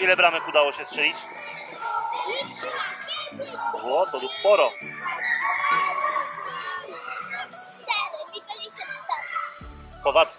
Ile bramek udało się strzelić? Mi. O, to tu sporo. Cztery.